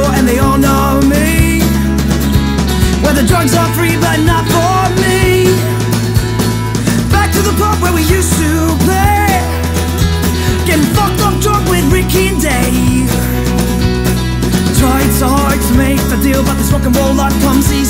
and they all know me. Where the drugs are free but not for me. Back to the pub where we used to play. Getting fucked up drunk with Ricky and Dave. Tried so hard to make the deal, but this rock and roll life comes easy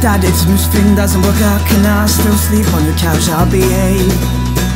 Dear dad, if new thing doesn't work out, can I still sleep on your couch? I'll. I'll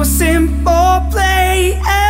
a simple play.